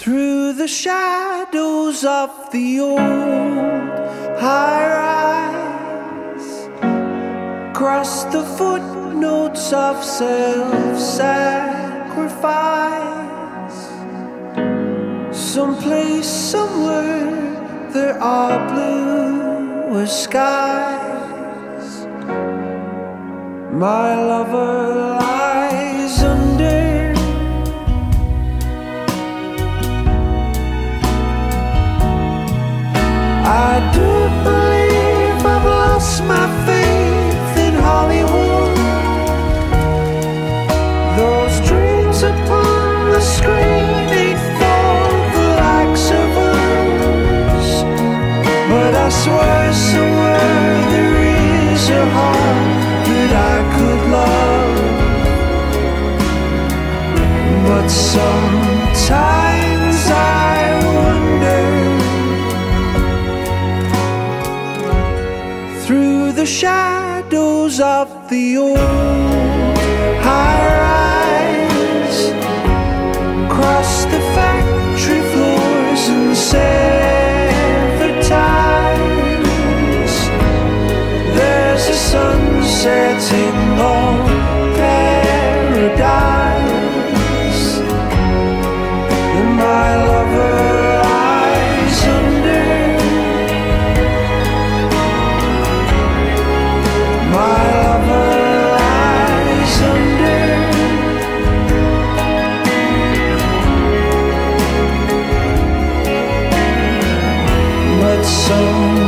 Through the shadows of the old high rise, across the footnotes of self sacrifice, someplace, somewhere, there are bluer skies. My lover I do believe I've lost my faith in Hollywood. Those dreams upon the screen ain't for the likes of us. But I swear shadows of the old high rise, across the factory floors and severed times. There's a sun setting on so